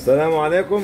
السلام عليكم.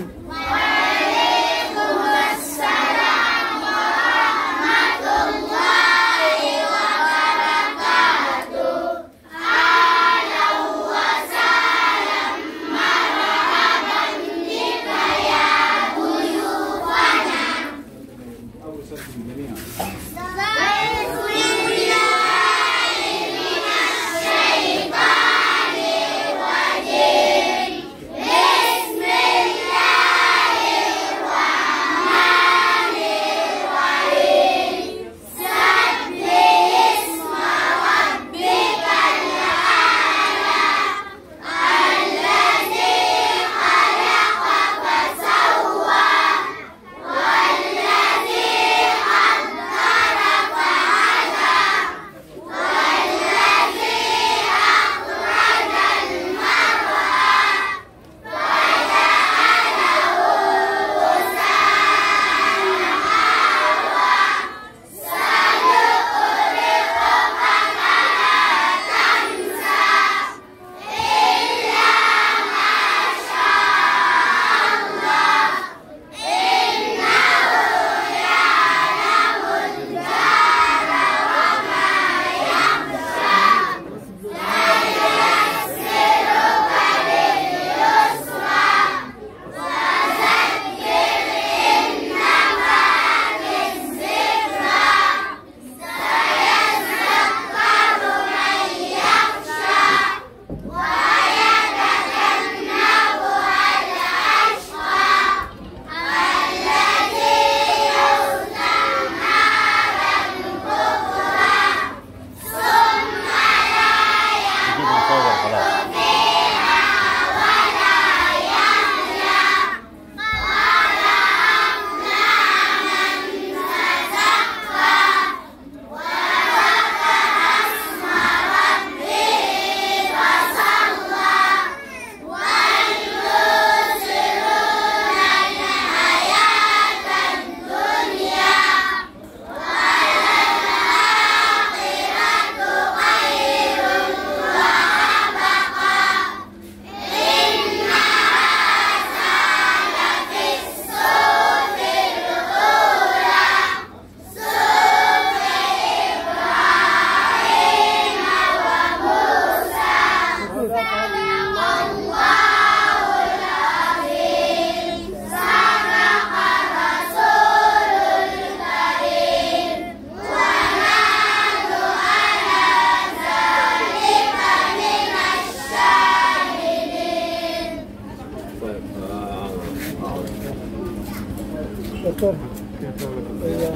أيوه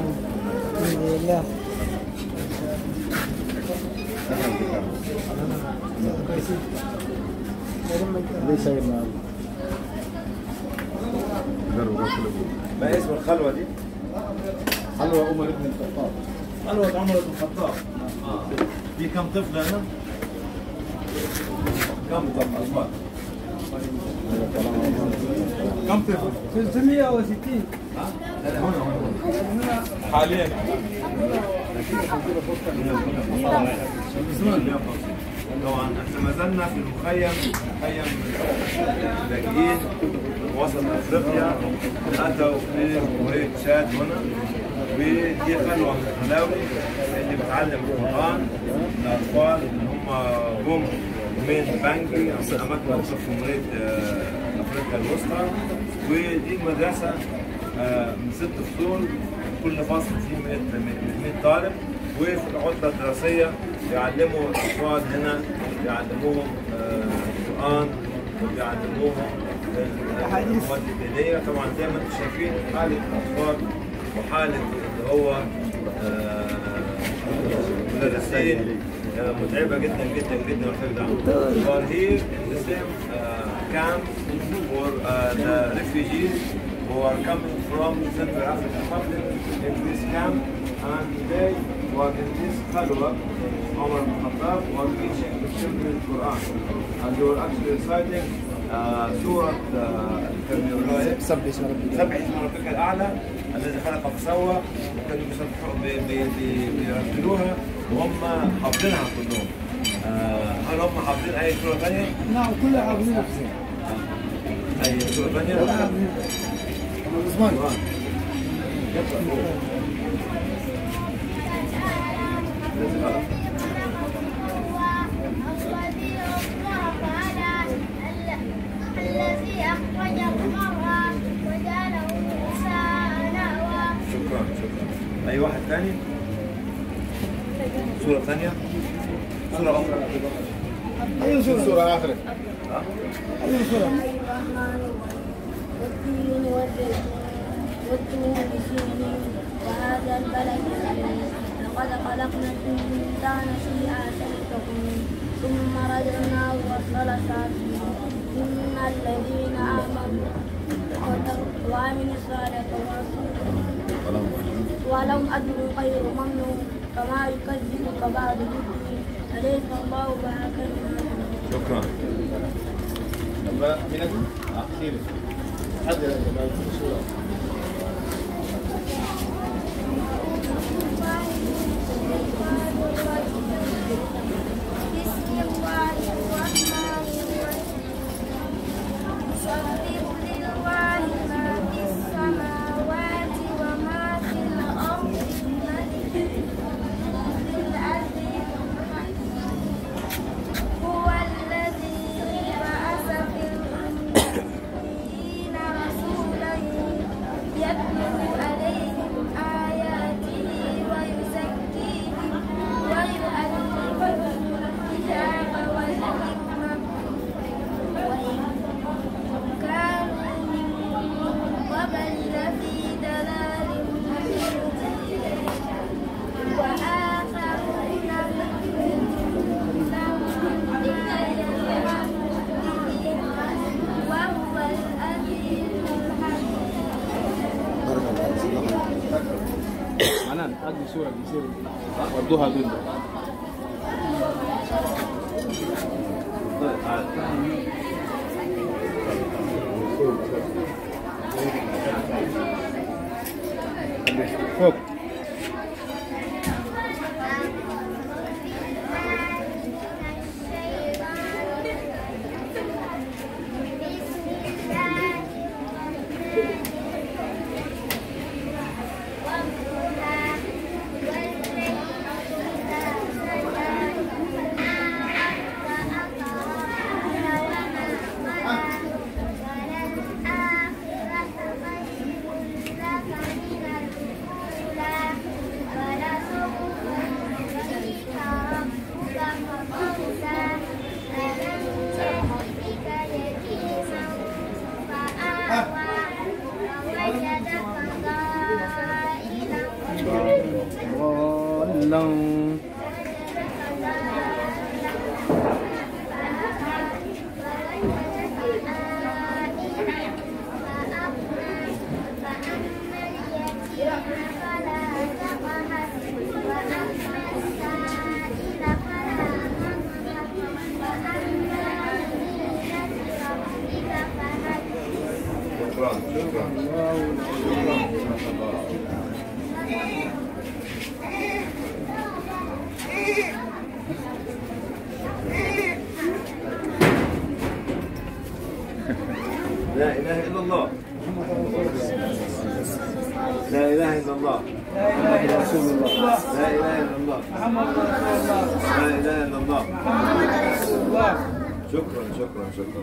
الحمد لله ليس ما ما اسم الخلوة دي؟ حلوى عمر بن الخطاب خلوة عمر بن الخطاب في كم طفل هنا؟ كم طفل؟ كم طفل؟ 360 هنا هنا هنا حاليا طبعا إحنا ما زلنا في المخيم مخيم اللاجئين وسط افريقيا اتوا في جمهوريه تشاد هنا. ودي خلوه من الخلاوي اللي بتعلم القرآن. الأطفال اللي هم جم من بانجي من اماكن أخرى في جمهوريه آه، أفريقيا الوسطى. ودي مدرسه آه، من ست فصول كل فصل فيه 100 100 طالب. وفي العطلة الدراسية يعلموا الاطفال هنا يعلموهم آه، القرآن ويعلموهم المواد الدينية. طبعا زي ما أنتم شايفين حالة الأطفال وحالة اللي هو المدرسين متعبه جدا جدا جدا محتاج دعم. We are here in the same uh, camp for uh, the refugees who are coming from Central African Republic in this camp and today we are in this Khalwa Omar Khattab are teaching the children Quran and they were actually reciting uh, Surah uh, سبح اسم ربك سبح اسم ربك الاعلى الذي خلق فسوى وكانوا بيرتلوها وهم حافظينها كلهم. آه، هل هم حافظين أي سورة ثانية؟ نعم كلها حافظين أي سورة ثانية؟ عثمان. الذي أخرج وجعله شكرا شكرا. أي واحد ثاني؟ سورة ثانية؟ سورة أخرى أي سورة سورة آخرة أي سورة الرحمن والتين والزيتون والطور سنين وهذا البلد الأمين لقد خلقنا الإنسان في أحسن تقويم ثم رددناه أسفل سافلين إن الذين آمنوا وعملوا الصالحات ولم أدروا خير ممنون كما يكذبك بعض أليس الله بهكذا شكرا. لما منك أخير حد سورة بسم عنان هذه سورة بيصير ودوها دول الله. لا إله إلا الله. إلا رسول الله. لا إله إلا الله. محمد رسول الله لا إله إلا الله محمد رسول الله. شكرا شكرا شكرا.